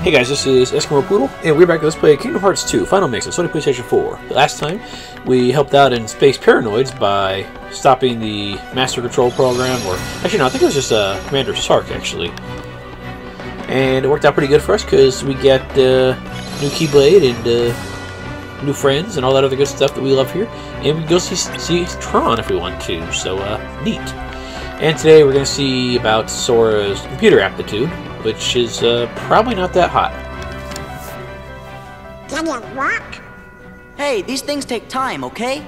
Hey guys, this is Eskimo Poodle, and we're back Let's Play Kingdom Hearts 2 Final Mix on Sony PlayStation 4. Last time, we helped out in Space Paranoids by stopping the Master Control program, or actually no, I think it was just uh, Commander Sark, actually. And it worked out pretty good for us, because we get uh, new Keyblade and uh, new friends and all that other good stuff that we love here. And we can go see, see Tron if we want to, so uh, neat. And today we're going to see about Sora's computer aptitude, which is uh, probably not that hot. Can you walk? Hey, these things take time, okay?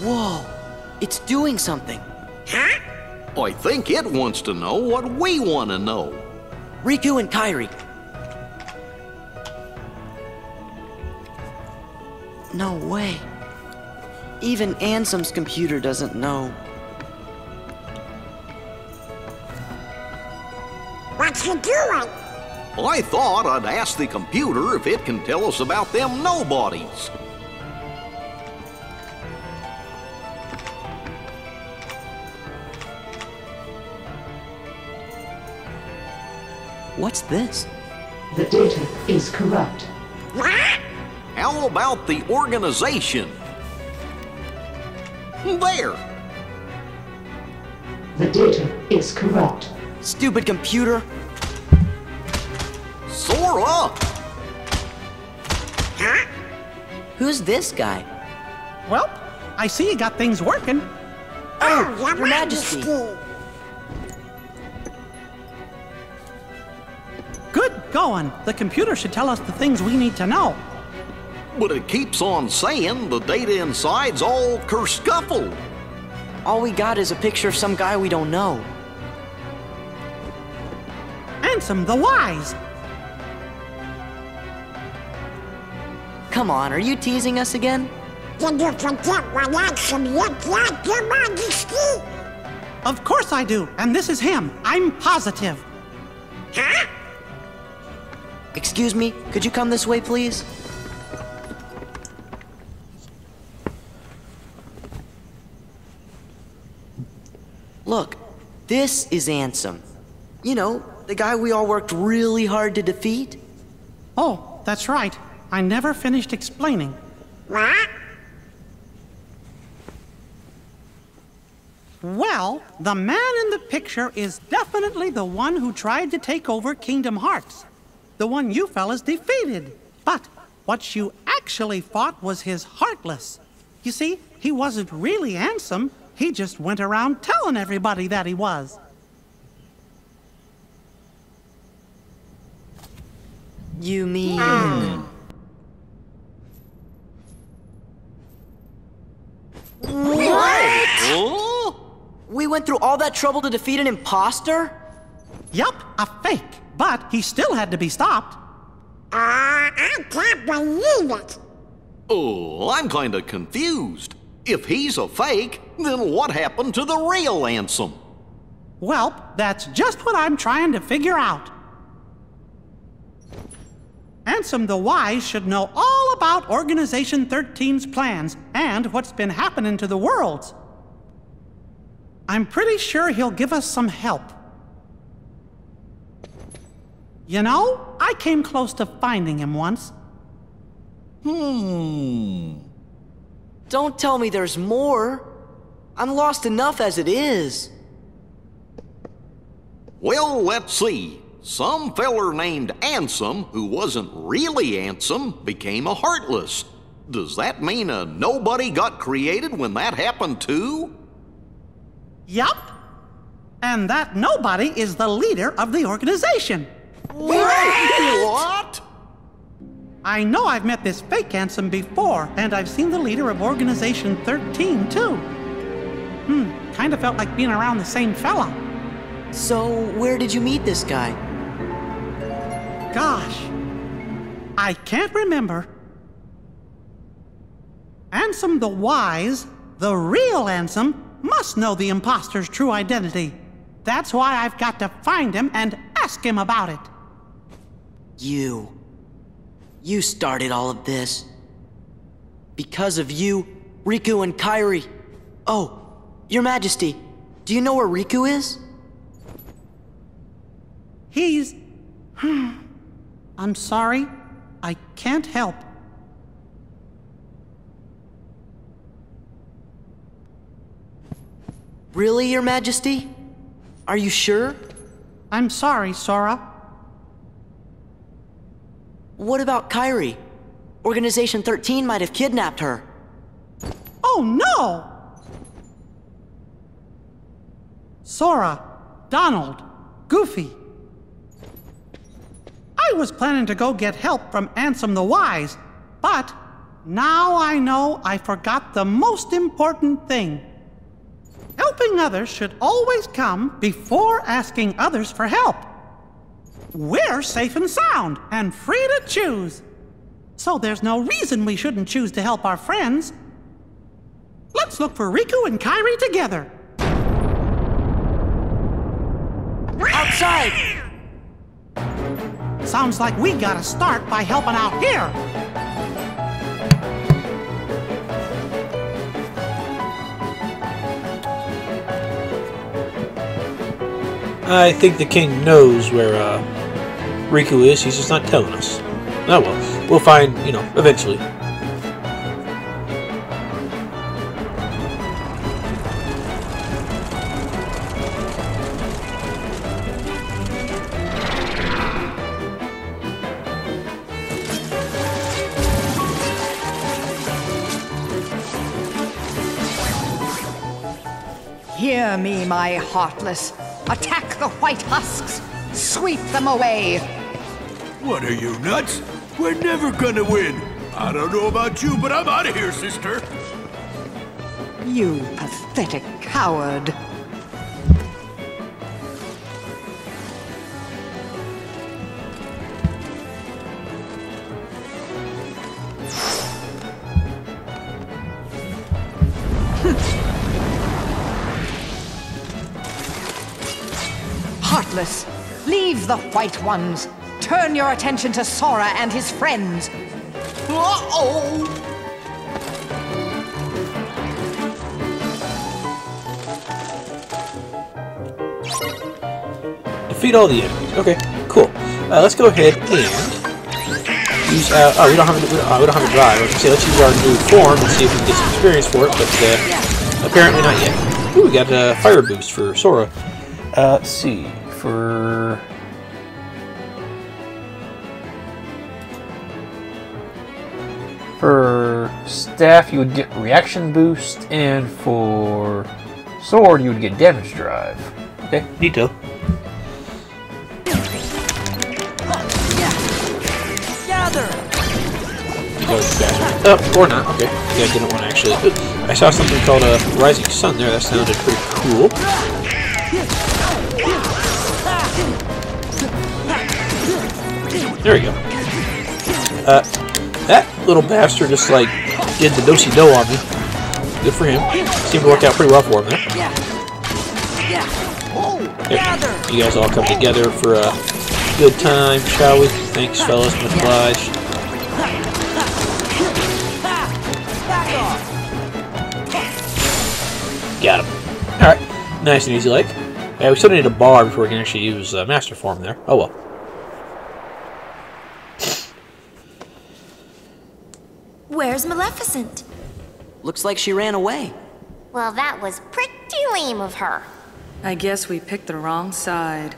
Whoa, it's doing something. Huh? I think it wants to know what we want to know. Riku and Kairi. No way. Even Ansem's computer doesn't know. What's he doing? I thought I'd ask the computer if it can tell us about them nobodies. What's this? The data is corrupt. What? How about the organization? There! The data is corrupt. Stupid computer. Sora! Huh? Who's this guy? Well, I see you got things working. Oh, Your, Your Majesty. Good going. The computer should tell us the things we need to know. But it keeps on saying the data inside's all kerscuffled. All we got is a picture of some guy we don't know. Ansem the Wise. Come on, are you teasing us again? Did you forget what Ansem looked like, Your Majesty? Of course I do, and this is him. I'm positive. Huh? Excuse me, could you come this way, please? Look, this is Ansem. You know, the guy we all worked really hard to defeat. Oh, that's right. I never finished explaining. What? Well, the man in the picture is definitely the one who tried to take over Kingdom Hearts. The one you fellas defeated. But what you actually fought was his Heartless. You see, he wasn't really handsome. He just went around telling everybody that he was. You mean. Oh? We went through all that trouble to defeat an imposter? Yup, a fake. But he still had to be stopped. Uh, I can't believe it. Oh, I'm kinda confused. If he's a fake, then what happened to the real Ansem? Well, that's just what I'm trying to figure out. Ansem the Wise should know all about Organization 13's plans and what's been happening to the worlds. I'm pretty sure he'll give us some help. You know, I came close to finding him once. Hmm. Don't tell me there's more. I'm lost enough as it is. Well, let's see. Some feller named Ansem, who wasn't really Ansem, became a Heartless. Does that mean a nobody got created when that happened too? Yup. And that nobody is the leader of the organization. What? I know I've met this fake Ansem before, and I've seen the leader of Organization 13 too. Hmm, kind of felt like being around the same fella. So, where did you meet this guy? Gosh, I can't remember. Ansem the Wise, the real Ansem, must know the imposter's true identity. That's why I've got to find him and ask him about it. You. You started all of this. Because of you, Riku and Kairi. Oh, Your Majesty, do you know where Riku is? He's. Hmm, I'm sorry. I can't help. Really, Your Majesty? Are you sure? I'm sorry, Sora. What about Kairi? Organization 13 might have kidnapped her. Oh no! Sora, Donald, Goofy. Was planning to go get help from Ansem the Wise, but now I know I forgot the most important thing. Helping others should always come before asking others for help. We're safe and sound and free to choose. So there's no reason we shouldn't choose to help our friends. Let's look for Riku and Kairi together. Outside! Sounds like we gotta start by helping out here. I think the king knows where uh, Riku is. He's just not telling us. Oh well, we'll find. You know, eventually. Hear me, my heartless. Attack the white husks. Sweep them away. What are you, nuts? We're never gonna win. I don't know about you, but I'm out of here, sister. You pathetic coward. Leave the white ones. Turn your attention to Sora and his friends. Uh-oh! Defeat all the enemies. Okay, cool. Uh, let's go ahead and use. Uh, oh, we don't have a, we don't, uh, we don't have a drive. I was gonna say let's use our new form and see if we can get some experience for it, but uh, apparently not yet. Ooh, we got a fire boost for Sora. Uh, let's see for. For staff, you would get reaction boost, and for sword, you would get damage drive. Okay, neato. Gather! Go. Up or not? Okay. Yeah, I didn't want to actually. Oop. I saw something called a rising sun there. That sounded pretty cool. There we go. Uh, that little bastard just like did the dosey do on me. Good for him. Seemed to work out pretty well for him there. There. You guys all come together for a good time, shall we? Thanks, fellas. Much obliged. Got him. Alright. Nice and easy like. Yeah, we still need a bar before we can actually use uh, Master Form there. Oh well. Where's Maleficent? Looks like she ran away. Well, that was pretty lame of her. I guess we picked the wrong side.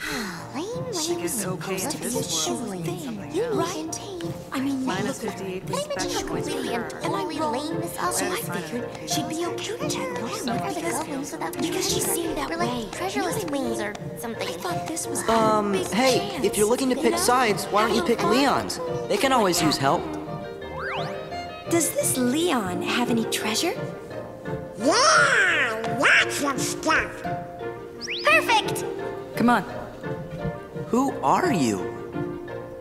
Lame, She lame, gets okay lame. into this world. thing. You're right. I mean, Minus look, 58 Can I mention how respect points completely for and her. totally lame this up? So I figured she'd be okay with it. Where are the goblins without Because she seemed that way. like treasureless queens or something. I thought this was Um, hey, if you're looking to pick sides, why don't you pick Leon's? They can always use help. Does this Leon have any treasure? Yeah, lots of stuff. Perfect! Come on, Who are you?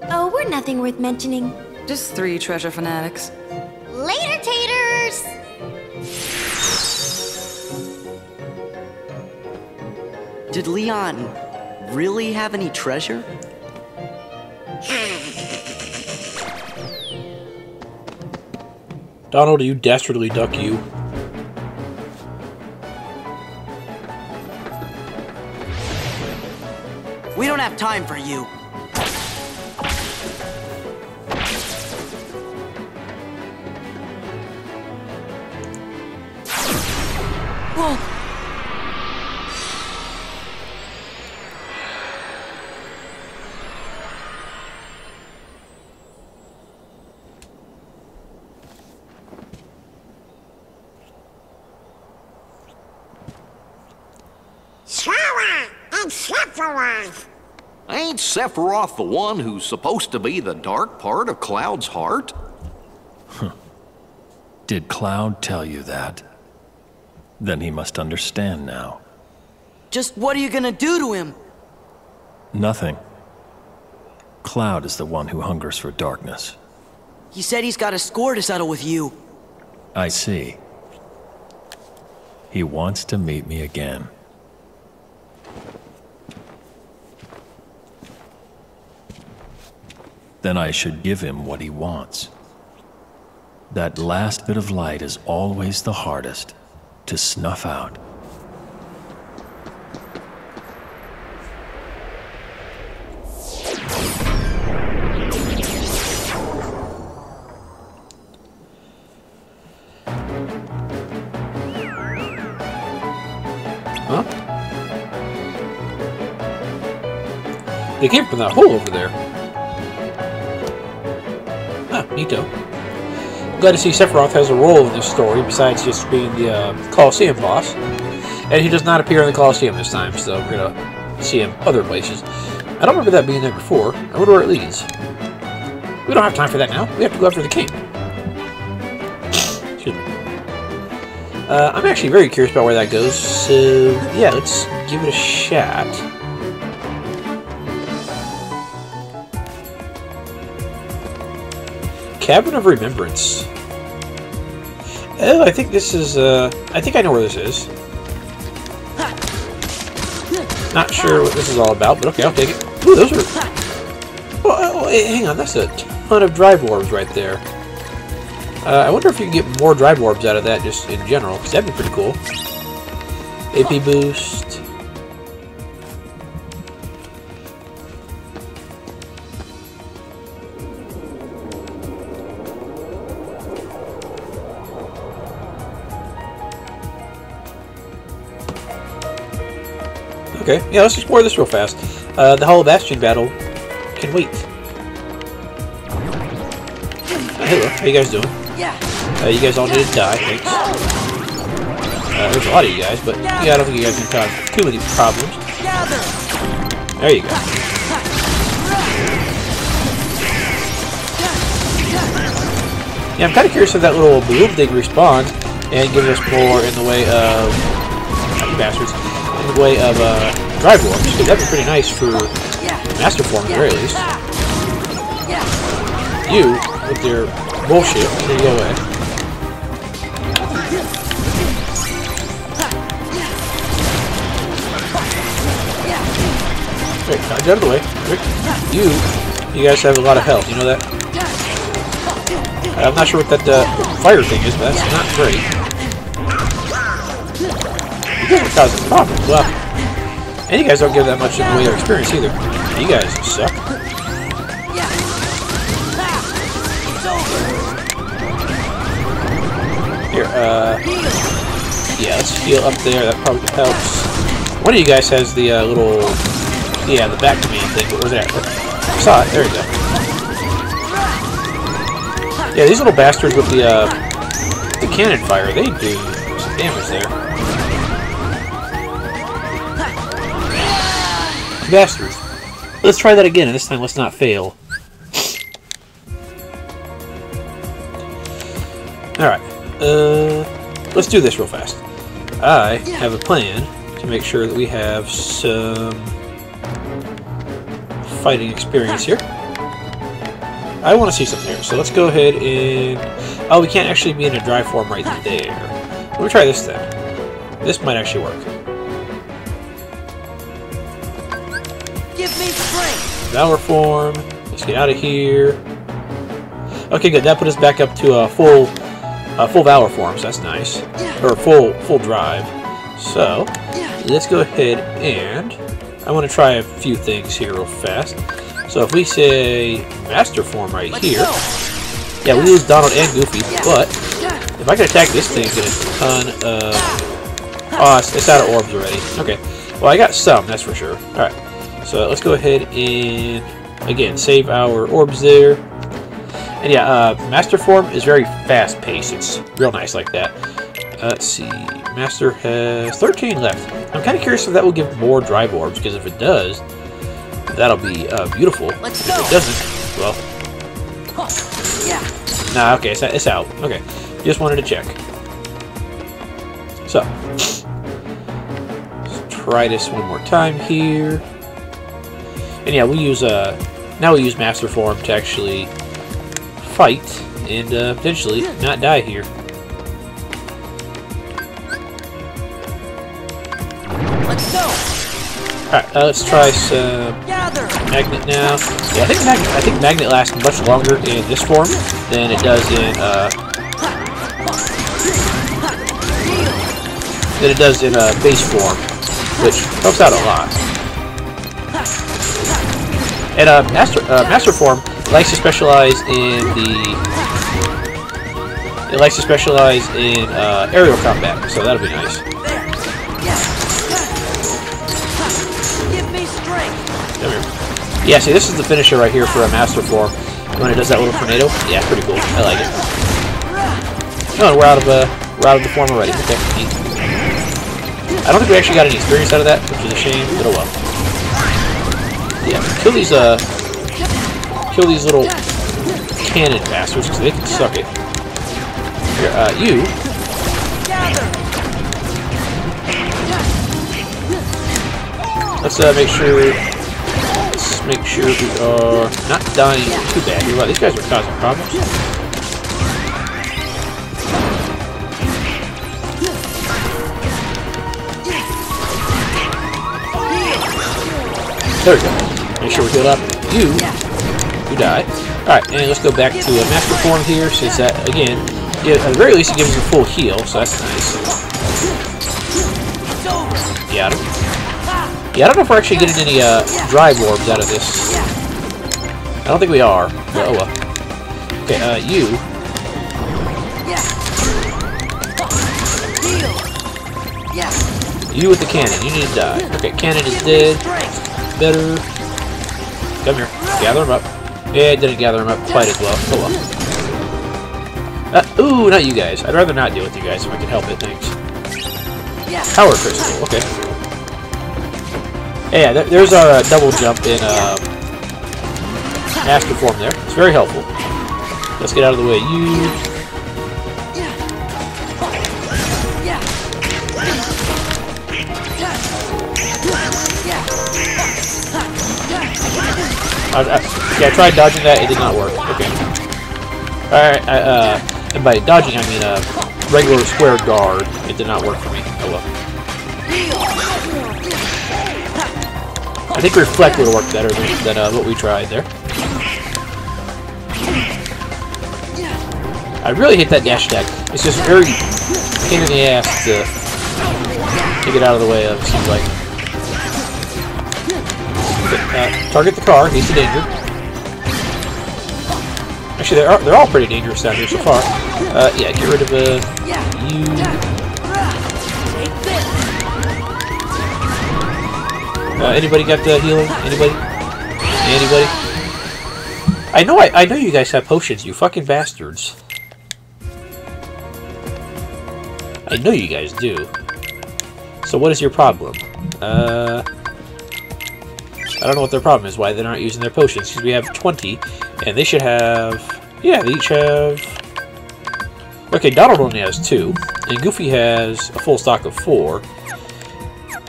Oh, we're nothing worth mentioning. Just three treasure fanatics. Later, taters. Did Leon really have any treasure? Donald, you dastardly duck, you. We don't have time for you. Whoa! Shara and Sephiroth. Ain't Sephiroth the one who's supposed to be the dark part of Cloud's heart? Did Cloud tell you that? Then he must understand now. Just what are you gonna do to him? Nothing. Cloud is the one who hungers for darkness. He said he's got a score to settle with you. I see. He wants to meet me again. Then I should give him what he wants. That last bit of light is always the hardest to snuff out. Huh? They came from that hole over there. Ah, neato. Glad to see Sephiroth has a role in this story besides just being the uh, Colosseum boss. And he does not appear in the Colosseum this time, so we're gonna see him other places. I don't remember that being there before. I wonder where it leads. We don't have time for that now. We have to go after the king. Uh, I'm actually very curious about where that goes, so yeah, let's give it a shot. Cabin of Remembrance. Oh, I think this is, uh, I think I know where this is. Not sure what this is all about, but okay, I'll take it. Ooh, those are... Oh, oh, hang on, that's a ton of drive orbs right there. Uh, I wonder if you can get more drive orbs out of that just in general, because that'd be pretty cool. AP boost. Okay, yeah, let's explore this real fast. Uh, the Hollow Bastion battle can wait. Uh, hello, how you guys doing? Uh, you guys all need to die, thanks. Uh, there's a lot of you guys, but yeah, I don't think you guys can cause too many problems. There you go. Yeah, I'm kind of curious if that little balloon thing respawns and gives us more in the way of you bastards, the way of uh, drive orbs. Because that'd be pretty nice for Master Form at the very least. You, with your bullshit, can go away? Wait, dodge out of the way. Quick. You, you guys have a lot of health. You know that? I'm not sure what that uh, fire thing is, but that's not great. Causing problems. Well, and you guys don't give that much of experience either. You guys suck. Here, uh, yeah, let's heal up there. That probably helps. One of you guys has the uh, little, yeah, the back command thing. What was that? I saw it. There you go. Yeah, these little bastards with the uh, the cannon fire, they do some damage there. Bastards. Let's try that again, and this time let's not fail. Alright. Uh, let's do this real fast. I have a plan to make sure that we have some fighting experience here. I want to see something here, so let's go ahead and... Oh, we can't actually be in a drive form right there. Let me try this then. This might actually work. Valor form. Let's get out of here. Okay, good. That put us back up to a full, uh, full Valor form, so that's nice. Or full, full drive. So, let's go ahead and I want to try a few things here real fast. So if we say Master Form right here, yeah, we lose Donald and Goofy, but if I can attack this thing, get a ton of... Oh, it's, it's out of orbs already. Okay. Well, I got some, that's for sure. Alright. So let's go ahead and, again, save our orbs there. And yeah, uh, Master Form is very fast-paced. It's real nice like that. Uh, let's see. Master has 13 left. I'm kind of curious if that will give more drive orbs, because if it does, that'll be uh, beautiful. Let's if go. it doesn't, well, Yeah. Nah, okay, it's, it's out. Okay, just wanted to check. So, let's try this one more time here. And yeah, we'll use uh, now we use Master Form to actually fight and uh, potentially not die here. Let's go. Alright, uh, let's try some Magnet now. Yeah, I think Magnet, I think Magnet lasts much longer in this form than it does in uh, than it does in uh, base form, which helps out a lot. And uh, Master uh, Master form likes to specialize in the it likes to specialize in uh, aerial combat, so that'll be nice. Yeah, see, this is the finisher right here for a Master Form. When it does that little tornado. Yeah, pretty cool. I like it. Oh, we're out of uh, we're out of the form already. Okay, neat. I don't think we actually got any experience out of that, which is a shame. But oh well. Yeah, kill these uh, kill these little cannon bastards because they can suck it. Here, uh, you. Let's uh, make sure Let's make sure we are not dying too bad these guys are causing problems. There we go. Make sure we heal up. You, you die. Alright, and let's go back to a master form here, since that, again, yeah, at the very least it gives a full heal, so that's nice. Got him. Yeah, I don't know if we're actually getting any uh, drive orbs out of this. I don't think we are, but oh well. Okay, uh, you. You with the cannon, you need to die. Okay, cannon is dead. Better. Come here. Gather him up. It didn't gather him up quite as well. Oh well. Uh, ooh, not you guys. I'd rather not deal with you guys if I can help it, thanks. Power crystal, okay. Yeah, there, there's our uh, double jump in uh, master form there. It's very helpful. Let's get out of the way. You. I, I, yeah, I tried dodging that. It did not work. Okay. Alright, uh, and by dodging, I mean a uh, regular square guard. It did not work for me. Oh well. I think Reflect would have worked better than, than uh, what we tried there. I really hate that dash attack. It's just very pain in the ass to, to get out of the way of, seems like. Uh, target the car, he's in danger. Actually, they're, they're all pretty dangerous down here so far. Uh, yeah, get rid of uh, you. Uh, anybody got the healing? Anybody? Anybody? I know I, I know you guys have potions, you fucking bastards. I know you guys do. So what is your problem? Uh... I don't know what their problem is, why they're not using their potions, because we have 20, and they should have... Yeah, they each have... Okay, Donald only has two, and Goofy has a full stock of four.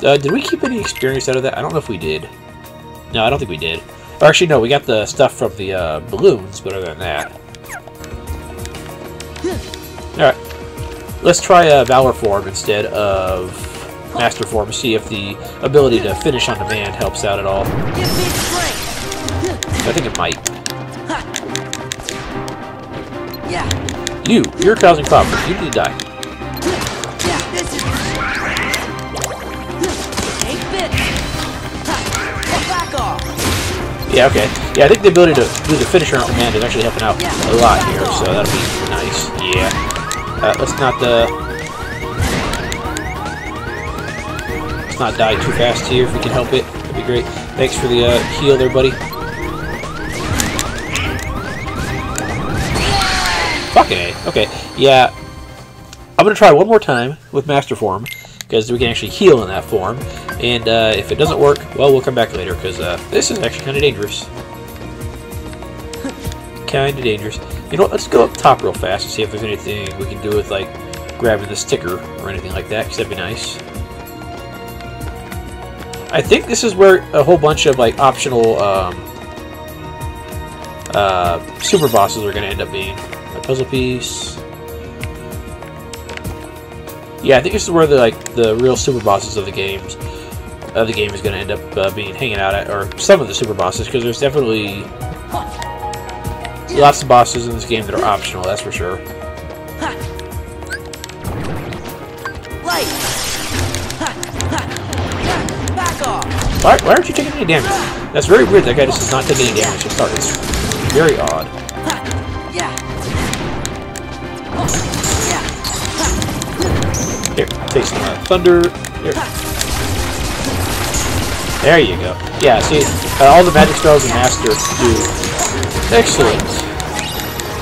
Uh, did we keep any experience out of that? I don't know if we did. No, I don't think we did. Or actually, no, we got the stuff from the uh, balloons, but other than that. Alright. Let's try uh, Valor Form instead of Master Form, see if the ability to finish on demand helps out at all. I think it might. Yeah. You, you're causing problems. You need to die. Yeah, okay. Yeah, I think the ability to do the finisher on command is actually helping out a lot here, so that'll be nice. Yeah. Uh, let's not, uh... Not die too fast here if we can help it. That'd be great. Thanks for the, uh, heal there, buddy. A. Okay, yeah. I'm gonna try one more time with Master Form, because we can actually heal in that form. And uh, if it doesn't work, well, we'll come back later, because uh, this is actually kind of dangerous. Kind of dangerous. You know what, let's go up top real fast and see if there's anything we can do with, like, grabbing the sticker or anything like that, because that'd be nice. I think this is where a whole bunch of, like, optional um, uh, super bosses are going to end up being. A puzzle piece. Yeah, I think this is where the like the real super bosses of the games of the game is going to end up uh, being hanging out at, or some of the super bosses, because there's definitely lots of bosses in this game that are optional. That's for sure. Why, why aren't you taking any damage? That's very weird. That guy just is not taking any damage. It's very odd. Here, take some uh, thunder. Here. There you go. Yeah, see, uh, all the magic spells and Master do excellent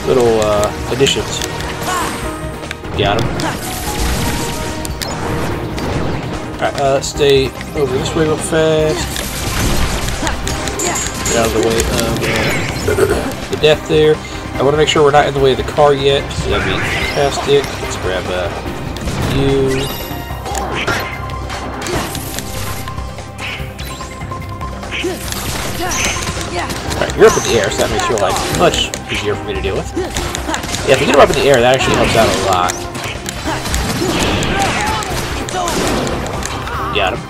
little uh, additions. Got him. Alright, uh, let's stay over this way real fast. Get out of the way of uh, the death there. I want to make sure we're not in the way of the car yet, so that'd be fantastic. Let's grab uh, you. Alright, you're up in the air, so that makes your life much easier for me to deal with. Yeah, if you get up in the air, that actually helps out a lot. Got him.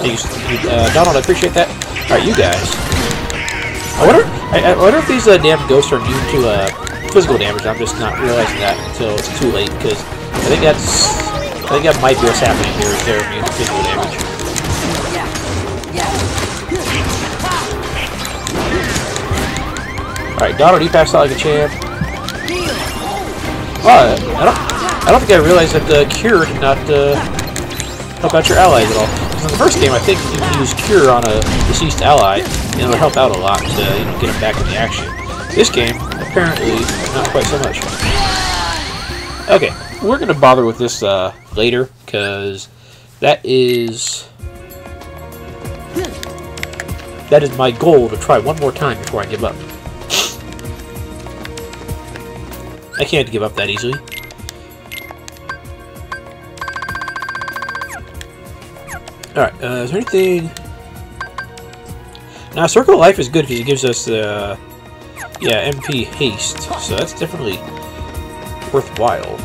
Thank you, uh, Donald, I appreciate that. Alright, you guys. I wonder, I, I wonder if these uh, damn ghosts are immune to uh, physical damage. I'm just not realizing that until it's too late, because I think that's, I think that might be what's happening here, is they're immune to physical damage. Alright, Donald, you passed out like a champ. I don't, I don't think I realized that the cure did not uh, help out your allies at all. In the first game, I think you can use cure on a deceased ally, and it'll help out a lot to you know get them back in the action. This game, apparently, not quite so much. Okay, we're gonna bother with this uh, later because that is that is my goal to try one more time before I give up. I can't give up that easily. Alright, uh, is there anything... Now, Circle of Life is good because it gives us, uh, yeah, MP haste, so that's definitely worthwhile.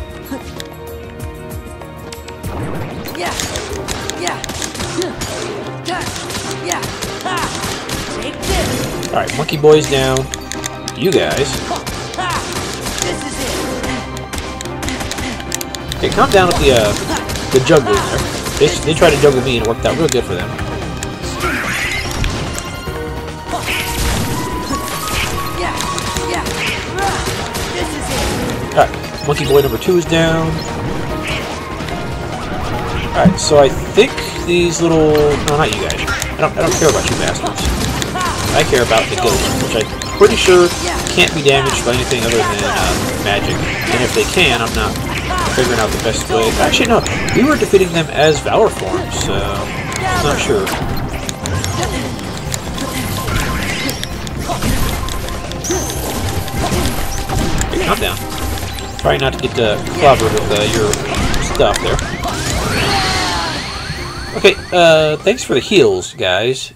Yeah! Yeah! Yeah! Ha! Take this! Alright, Monkey Boy's down. You guys. Okay, calm down with the, uh, the juggling there. They, they tried to juggle me and it worked out real good for them. Alright, Monkey Boy number two is down. Alright, so I think these little... No, not you guys. I don't, I don't care about you bastards. I care about the ghosts, which I'm pretty sure can't be damaged by anything other than uh, magic. And if they can, I'm not figuring out the best way. Actually, no. We were defeating them as Valor forms, so... I'm not sure. Okay, calm down. Try not to get uh, clobbered with uh, your stuff there. Okay, uh, thanks for the heals, guys.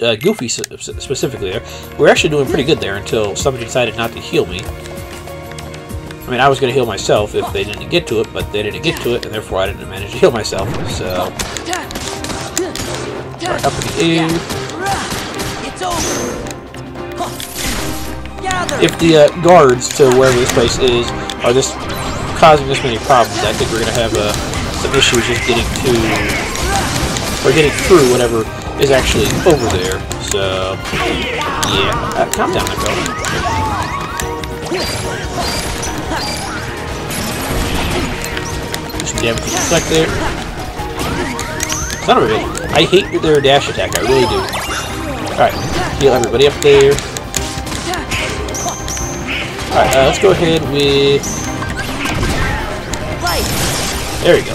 Uh, Goofy specifically there. We're actually doing pretty good there until somebody decided not to heal me. I mean, I was going to heal myself if they didn't get to it, but they didn't get to it, and therefore I didn't manage to heal myself, so... Alright, up in the air. If the uh, guards to wherever this place is are this causing this many problems, I think we're going to have a some issues just getting to or getting through whatever is actually over there. So yeah, uh, calm down, there, Just damage to select there. Son of a bitch. I hate their dash attack, I really do. Alright, heal everybody up there. Alright, uh, let's go ahead with... There we go.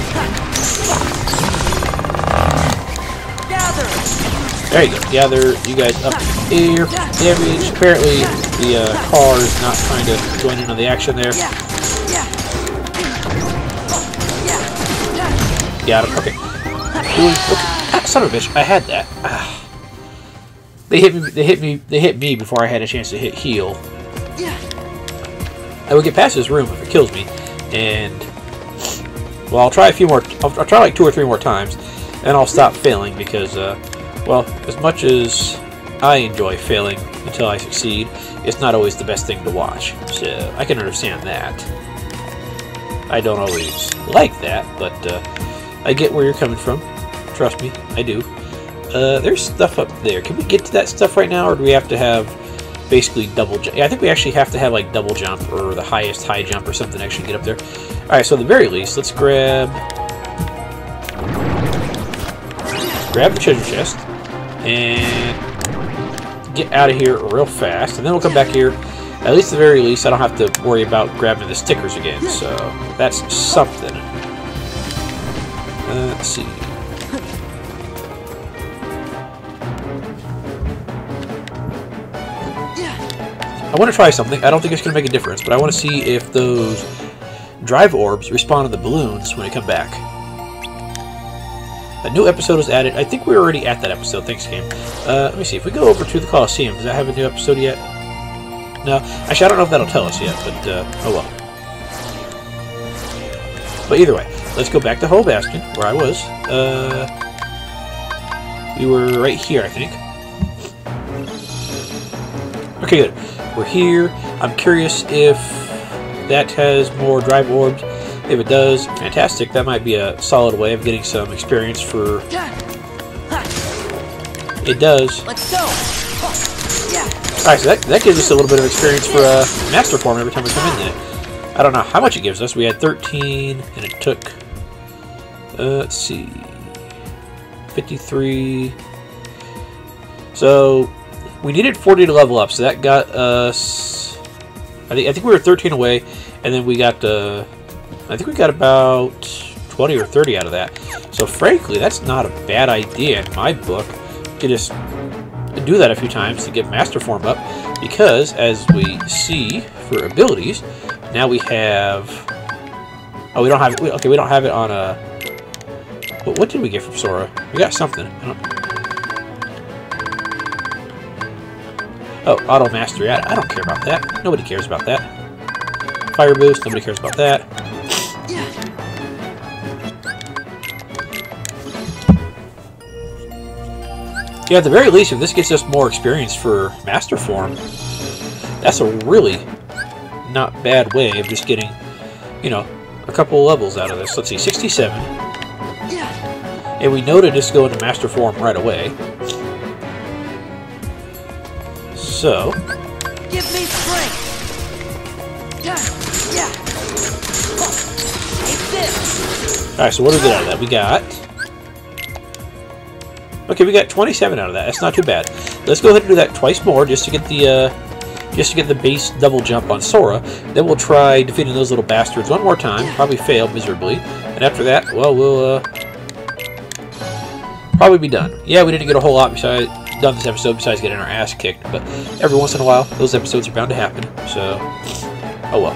There you go. Gather you guys up here. Damage. Apparently, the uh, car is not trying to join in on the action there. Got him. Okay. Doing, okay. Ah, son of a bitch! I had that. Ah. They hit me. They hit me. They hit me before I had a chance to hit heal. I will get past this room if it kills me, and well, I'll try a few more. I'll, I'll try like two or three more times, and I'll stop failing because, uh, well, as much as I enjoy failing until I succeed, it's not always the best thing to watch. So I can understand that. I don't always like that, but uh, I get where you're coming from. Trust me, I do. Uh, there's stuff up there. Can we get to that stuff right now, or do we have to have basically double jump? Yeah, I think we actually have to have like double jump or the highest high jump or something to actually get up there. Alright, so at the very least, let's grab... Grab the treasure chest and get out of here real fast, and then we'll come back here. At least at the very least, I don't have to worry about grabbing the stickers again, so that's something. Uh, let's see. I want to try something. I don't think it's going to make a difference, but I want to see if those drive orbs respond to the balloons when they come back. A new episode was added. I think we're already at that episode. Thanks, game. Uh, let me see. If we go over to the Coliseum, does that have a new episode yet? No. Actually, I don't know if that'll tell us yet, but uh, oh well. But either way, let's go back to Hollow Bastion, where I was. Uh, we were right here, I think. Okay, good. We're here. I'm curious if that has more drive orbs. If it does, fantastic. That might be a solid way of getting some experience for... It does. Let's go. Alright, so that, that gives us a little bit of experience for uh, Master Form every time we come in there. I don't know how much it gives us. We had 13, and it took... Uh, let's see... 53... So, we needed 40 to level up, so that got us... I think, I think we were 13 away, and then we got... Uh, I think we got about 20 or 30 out of that. So frankly, that's not a bad idea in my book to just do that a few times to get Master Form up, because as we see for abilities, now we have... Oh, we don't have. Okay, we don't have it on a... What, what did we get from Sora? We got something. Oh, auto mastery. I, I don't care about that. Nobody cares about that. Fire boost. Nobody cares about that. Yeah, at the very least, if this gets us more experience for Master Form, that's a really not bad way of just getting, you know, a couple levels out of this. Let's see, 67. And we know to just go into Master Form right away. So, Give me strength. Yeah. Alright, so what do we get out of that? We got... Okay, we got 27 out of that. That's not too bad. Let's go ahead and do that twice more just to get the, uh, just to get the base double jump on Sora. Then we'll try defeating those little bastards one more time. Probably fail miserably. And after that, well, we'll, uh, probably be done. Yeah, we didn't get a whole lot besides done this episode besides getting our ass kicked, but every once in a while, those episodes are bound to happen. So, oh well.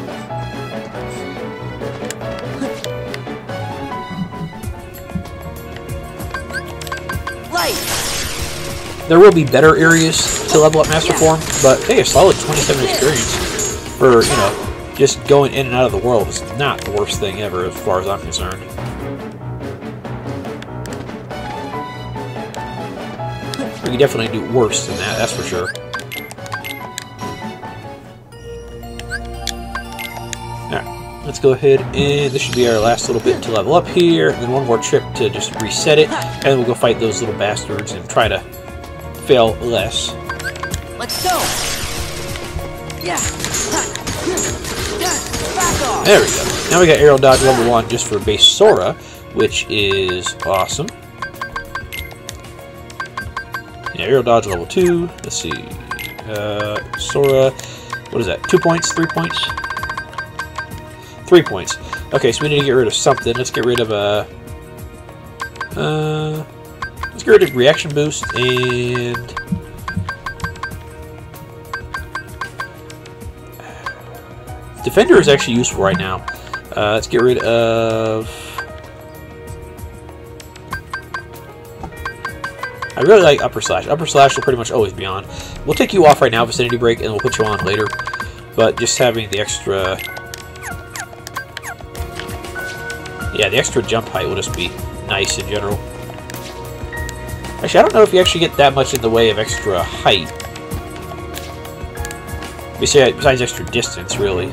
Light. There will be better areas to level up Master Form, but hey, a solid 27 experience for, you know, just going in and out of the world is not the worst thing ever as far as I'm concerned. We can definitely do worse than that, that's for sure. Alright. let's go ahead and this should be our last little bit to level up here. And then one more trip to just reset it. And then we'll go fight those little bastards and try to fail less. Let's go. Yeah. There we go. Now we got aerial dodge level 1 just for base Sora, which is awesome. Aerial dodge level 2. Let's see. Uh, Sora, what is that? Two points? Three points? Three points. Okay, so we need to get rid of something. Let's get rid of a... Uh, let's get rid of reaction boost and... Defender is actually useful right now. Uh, let's get rid of... I really like Upper Slash. Upper Slash will pretty much always be on. We'll take you off right now, Vicinity Break, and we'll put you on later. But just having the extra... Yeah, the extra jump height will just be nice in general. Actually, I don't know if you actually get that much in the way of extra height. Besides, besides extra distance, really.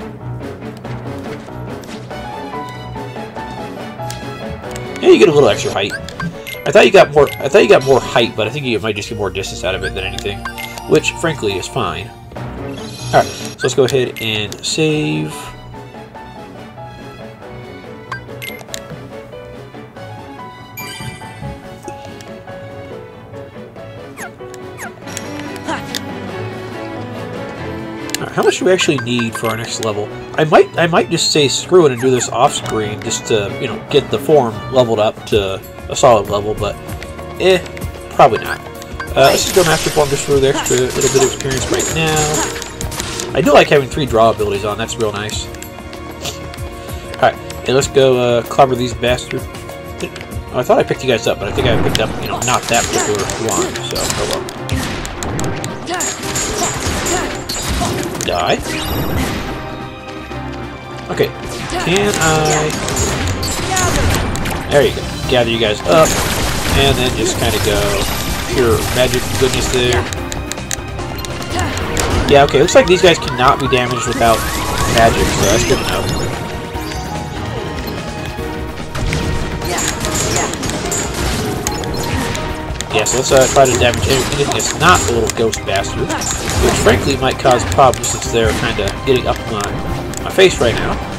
Yeah, you get a little extra height. I thought you got more. I thought you got more height, but I think you might just get more distance out of it than anything, which frankly is fine. All right, so let's go ahead and save. How much do we actually need for our next level? I might I might just say screw it and do this off screen just to, you know, get the form leveled up to a solid level, but eh, probably not. Uh, let's just go master form just for the extra little bit of experience right now. I do like having three draw abilities on, that's real nice. Alright, hey, let's go uh, clobber these bastards. Oh, I thought I picked you guys up, but I think I picked up, you know, not that particular one, so oh well. Die. Okay, can I... There you go. Gather you guys up, and then just kind of go pure magic goodness there. Yeah, okay, looks like these guys cannot be damaged without magic, so that's good enough. Yeah, so let's uh, try to damage anything that's not a little ghost bastard, which frankly might cause problems since they're kind of getting up my, my face right now.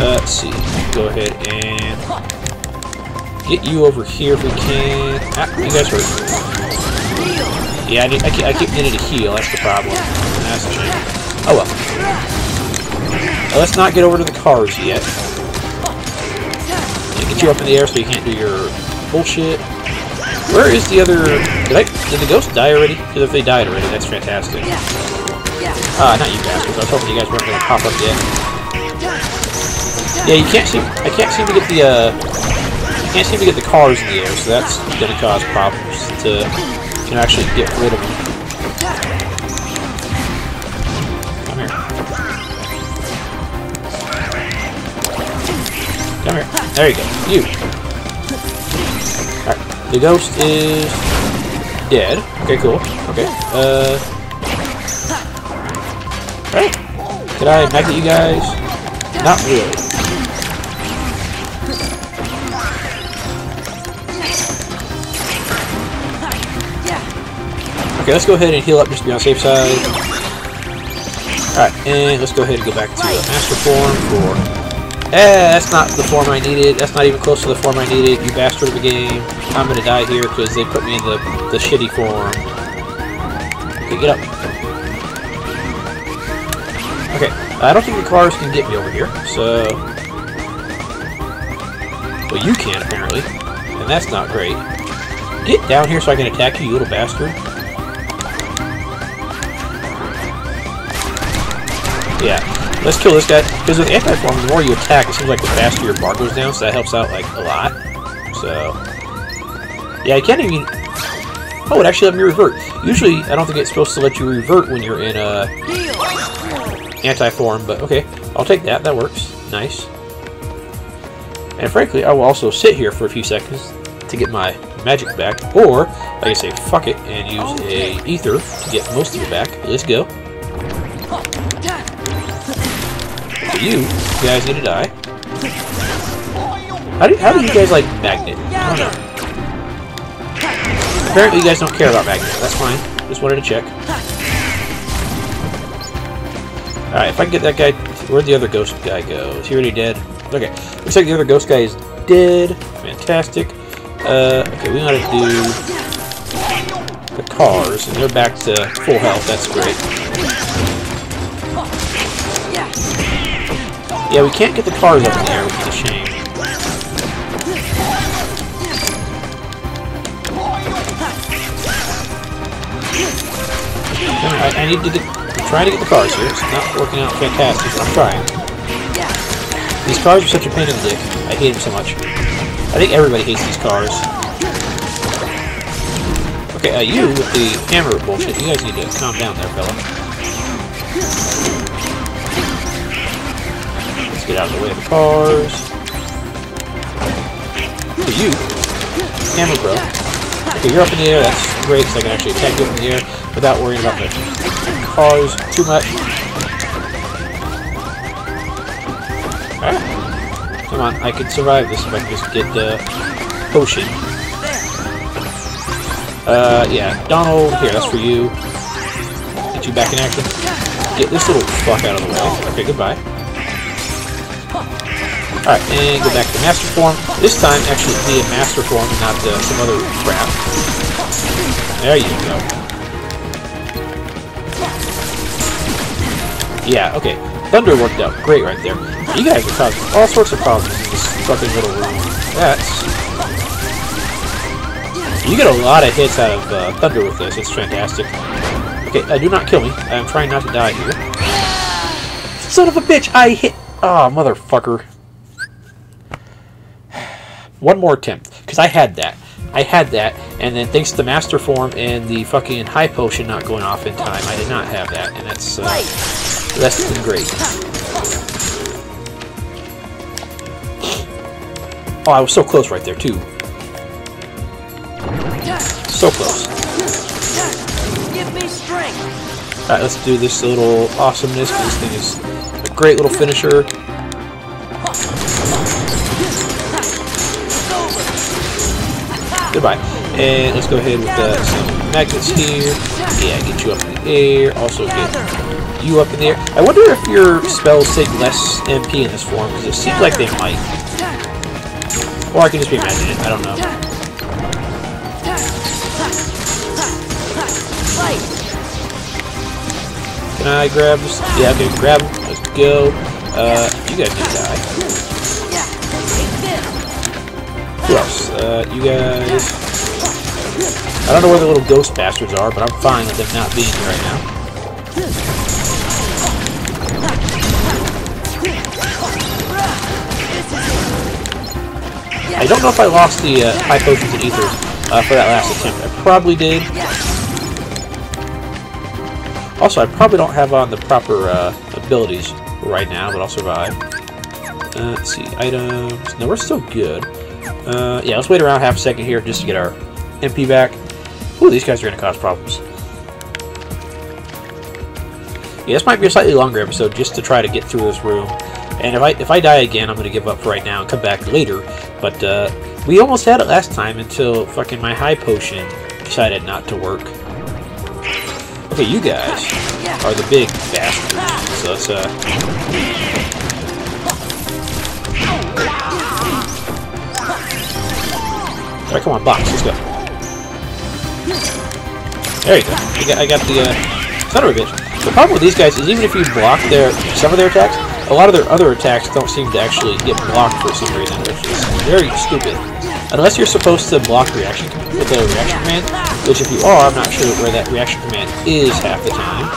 Uh, let's see. Go ahead and get you over here if we can. Ah, you guys hurt. Yeah, I, need, I, keep, I keep needing to heal. That's the problem. That's a shame. Oh well. Now, let's not get over to the cars yet. Yeah, get you up in the air so you can't do your bullshit. Where is the other... Did, I, did the ghost die already? Because if they died already, that's fantastic. Ah, uh, not you bastards. I was hoping you guys weren't going to pop up yet. Yeah, you can't seem... I can't seem to get the, uh... Can't seem to get the cars in the air, so that's going to cause problems to, to actually get rid of them. Come here. Come here. There you go. You. Alright. The ghost is dead. Okay, cool. Okay. Uh. Alright. Could I magnet you guys? Not really. Okay, let's go ahead and heal up just to be on the safe side. Alright, and let's go ahead and go back to the master form for... Eh, that's not the form I needed. That's not even close to the form I needed, you bastard of a game. I'm gonna die here because they put me in the, the shitty form. Okay, get up. Okay, I don't think the cars can get me over here, so... Well, you can, apparently. And that's not great. Get down here so I can attack you, you little bastard. Let's kill this guy. Because with anti-form, the more you attack, it seems like the faster your bar goes down, so that helps out, like, a lot. So... Yeah, I can't even... Oh, it actually let me revert. Usually, I don't think it's supposed to let you revert when you're in, uh... Anti-form, but okay. I'll take that. That works. Nice. And frankly, I will also sit here for a few seconds to get my magic back, or like I say, fuck it and use a ether to get most of it back. Let's go. You, you guys need to die. How do, how do you guys like magnet? I don't know. Apparently you guys don't care about magnet. That's fine. Just wanted to check. Alright, if I can get that guy... Where'd the other ghost guy go? Is he already dead? Okay. Looks like the other ghost guy is dead. Fantastic. Uh, okay, we gotta do the cars, and they're back to full health. That's great. Yeah, we can't get the cars up in the air, which is a shame. I, I need to get, trying to get the cars here. It's not working out fantastic, I'm trying. These cars are such a pain in the dick. I hate them so much. I think everybody hates these cars. Okay, uh, you with the hammer bullshit, you guys need to calm down there, fella. Let's get out of the way of the cars. For you, hammer bro. Okay, you're up in the air, that's great, so I can actually attack you up in the air without worrying about the cars too much. Ah. Come on, I can survive this if I can just get the potion. Uh, yeah, Donald, here, that's for you. Get you back in action. Get this little fuck out of the way. Okay, goodbye. Alright, and go back to Master Form. This time, actually be a Master Form not uh, some other crap. There you go. Yeah, okay. Thunder worked out great right there. You guys are causing all sorts of problems in this fucking little room. That's... You get a lot of hits out of uh, Thunder with this. It's fantastic. Okay, uh, do not kill me. I'm trying not to die here. Son of a bitch! I hit... Oh, motherfucker. One more attempt. Because I had that. I had that, and then thanks to the Master Form and the fucking High Potion not going off in time, I did not have that, and that's uh, less than great. Oh, I was so close right there, too. So close. Give me strength. Alright, let's do this little awesomeness, this thing is a great little finisher. Goodbye. And let's go ahead with uh, some magnets here. Yeah, get you up in the air. Also get you up in the air. I wonder if your spells take less MP in this form, because it seems like they might. Or I can just be imagining it. I don't know. Can I grab this? Yeah, okay, grab them. Let's go. Uh, you guys to die. Who else? Uh, you guys... I don't know where the little ghost bastards are, but I'm fine with them not being here right now. I don't know if I lost the uh, high potions and ethers uh, for that last attempt. I probably did. Also, I probably don't have on the proper uh, abilities right now, but I'll survive. Uh, let's see, items. No, we're still good. Uh, yeah, let's wait around half a second here just to get our MP back. Ooh, these guys are going to cause problems. Yeah, this might be a slightly longer episode just to try to get through this room. And if I if I die again, I'm going to give up for right now and come back later. But uh, we almost had it last time until fucking my high potion decided not to work. Okay, you guys are the big bastards. So let's, uh... Alright, come on, box, let's go. There you go. I got, I got the, uh... A bitch. The problem with these guys is even if you block their some of their attacks, a lot of their other attacks don't seem to actually get blocked for some reason, which is very stupid. Unless you're supposed to block reaction with a reaction command, which if you are, I'm not sure where that reaction command is half the time.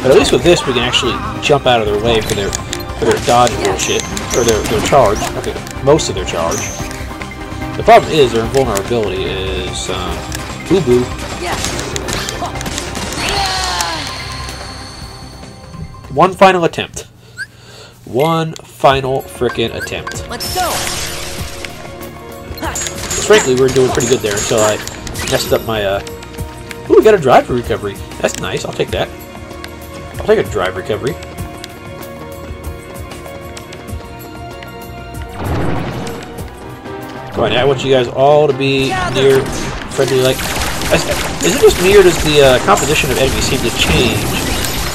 But at least with this, we can actually jump out of their way for their for their dodge bullshit, or their, their charge. Okay, most of their charge. The problem is their invulnerability is um, boo boo. One final attempt. One final frickin' attempt. Let's go. Frankly, we are doing pretty good there until I messed up my, uh... Ooh, we got a drive for recovery. That's nice, I'll take that. I'll take a drive recovery. On, I want you guys all to be near friendly, like... Is it just me, or does the uh, composition of enemies seem to change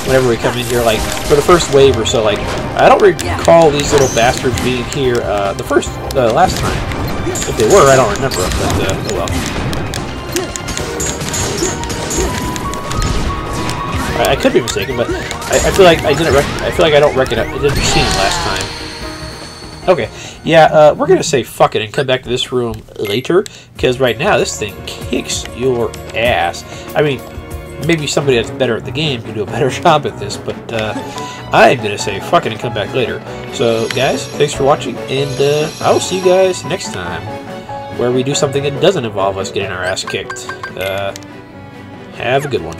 whenever we come in here? Like, for the first wave or so, like, I don't recall these little bastards being here uh, the first, uh, last time. If they were, I don't remember but, uh, oh well. I, could be mistaken, but I, I feel like I didn't. I feel like I don't recognize. I didn't see him last time. Okay, yeah, uh, we're going to say fuck it and come back to this room later, because right now this thing kicks your ass. I mean, maybe somebody that's better at the game can do a better job at this, but uh, I'm going to say fuck it and come back later. So, guys, thanks for watching, and uh, I'll see you guys next time, where we do something that doesn't involve us getting our ass kicked. Uh, have a good one.